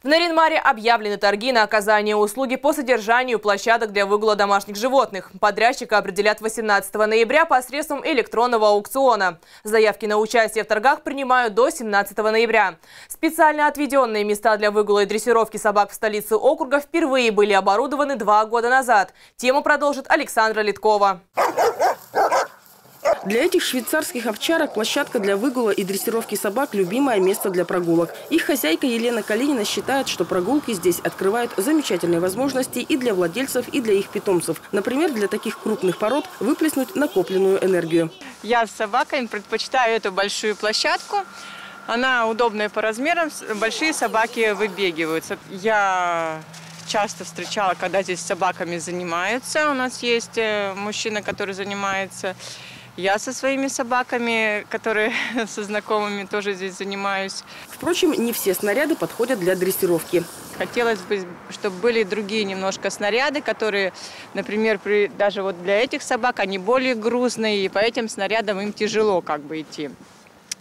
В Наринмаре объявлены торги на оказание услуги по содержанию площадок для выгула домашних животных. Подрядчика определят 18 ноября посредством электронного аукциона. Заявки на участие в торгах принимают до 17 ноября. Специально отведенные места для выгула и дрессировки собак в столице округа впервые были оборудованы два года назад. Тему продолжит Александра Литкова. Для этих швейцарских овчарок площадка для выгула и дрессировки собак – любимое место для прогулок. Их хозяйка Елена Калинина считает, что прогулки здесь открывают замечательные возможности и для владельцев, и для их питомцев. Например, для таких крупных пород выплеснуть накопленную энергию. Я с собаками предпочитаю эту большую площадку. Она удобная по размерам, большие собаки выбегиваются. Я часто встречала, когда здесь с собаками занимаются. У нас есть э, мужчина, который занимается я со своими собаками, которые со знакомыми тоже здесь занимаюсь. Впрочем, не все снаряды подходят для дрессировки. Хотелось бы, чтобы были другие немножко снаряды, которые, например, при, даже вот для этих собак, они более грузные, и по этим снарядам им тяжело как бы идти.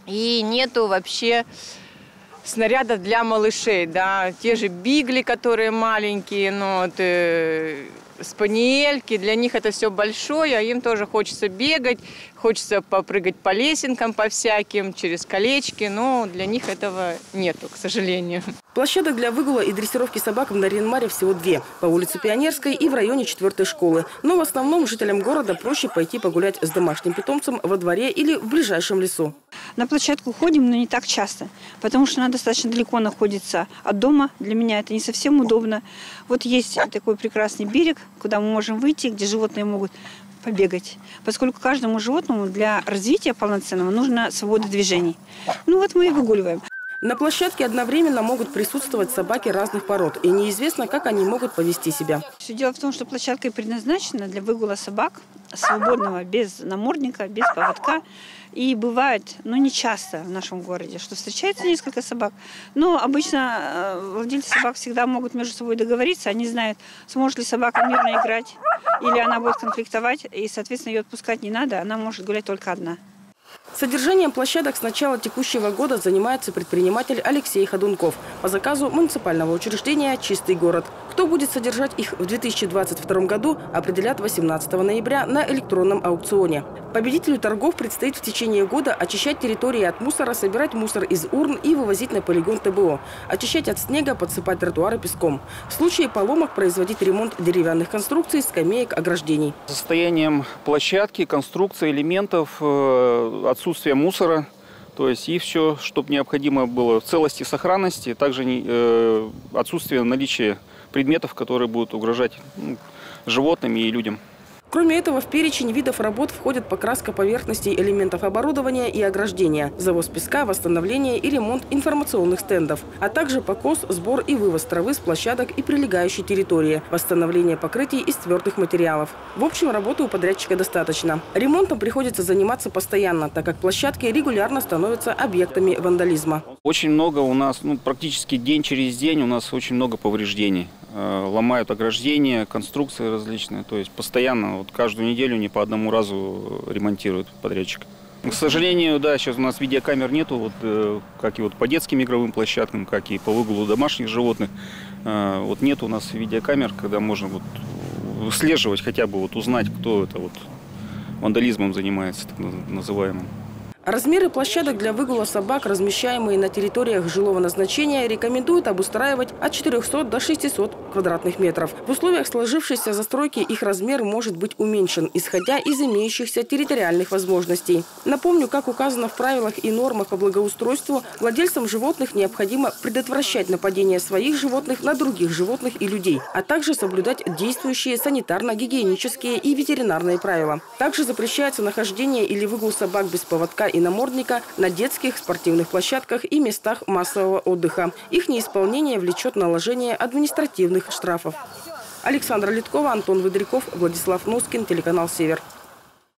И нету вообще снарядов для малышей, да, те же бигли, которые маленькие, но вот, э, спаниельки, для них это все большое, а им тоже хочется бегать, хочется попрыгать по лесенкам, по всяким, через колечки, но для них этого нету, к сожалению. Площадок для выгула и дрессировки собак в Наринмаре всего две. По улице Пионерской и в районе четвертой школы. Но в основном жителям города проще пойти погулять с домашним питомцем во дворе или в ближайшем лесу. На площадку ходим, но не так часто, потому что она достаточно далеко находится от дома. Для меня это не совсем удобно. Вот есть такой прекрасный берег, куда мы можем выйти, где животные могут побегать, поскольку каждому животному для развития полноценного нужна свобода движений. Ну вот мы и выгуливаем. На площадке одновременно могут присутствовать собаки разных пород, и неизвестно, как они могут повести себя. Все дело в том, что площадка предназначена для выгула собак, свободного, без намордника, без поводка. И бывает, ну, не часто в нашем городе, что встречается несколько собак. Но обычно э, владельцы собак всегда могут между собой договориться. Они знают, сможет ли собака мирно играть, или она будет конфликтовать, и, соответственно, ее отпускать не надо, она может гулять только одна. Содержанием площадок с начала текущего года занимается предприниматель Алексей Ходунков по заказу муниципального учреждения «Чистый город». Кто будет содержать их в 2022 году, определят 18 ноября на электронном аукционе. Победителю торгов предстоит в течение года очищать территории от мусора, собирать мусор из урн и вывозить на полигон ТБО, очищать от снега, подсыпать тротуары песком. В случае поломок производить ремонт деревянных конструкций, скамеек, ограждений. Состоянием площадки, конструкции, элементов, э, отсутствие мусора, то есть и все, чтобы необходимо было в целости и сохранности, также э, отсутствие наличия предметов, которые будут угрожать животным и людям. Кроме этого, в перечень видов работ входит покраска поверхностей элементов оборудования и ограждения, завоз песка, восстановление и ремонт информационных стендов, а также покос, сбор и вывоз травы с площадок и прилегающей территории, восстановление покрытий из твердых материалов. В общем, работы у подрядчика достаточно. Ремонтом приходится заниматься постоянно, так как площадки регулярно становятся объектами вандализма. Очень много у нас, ну, практически день через день у нас очень много повреждений. Э, ломают ограждения, конструкции различные. То есть постоянно, вот каждую неделю не по одному разу ремонтирует подрядчик. К сожалению, да, сейчас у нас видеокамер нету, вот, э, как и вот по детским игровым площадкам, как и по выгулу домашних животных. Э, вот нет у нас видеокамер, когда можно вот слеживать, хотя бы вот узнать, кто это вот вандализмом занимается, так называемым. Размеры площадок для выгула собак, размещаемые на территориях жилого назначения, рекомендуют обустраивать от 400 до 600 квадратных метров. В условиях сложившейся застройки их размер может быть уменьшен, исходя из имеющихся территориальных возможностей. Напомню, как указано в правилах и нормах по благоустройству, владельцам животных необходимо предотвращать нападение своих животных на других животных и людей, а также соблюдать действующие санитарно-гигиенические и ветеринарные правила. Также запрещается нахождение или выгул собак без поводка и намордника на детских спортивных площадках и местах массового отдыха. Их неисполнение влечет наложение административных штрафов. Александра Литкова, Антон Выдряков, Владислав Носкин, телеканал «Север».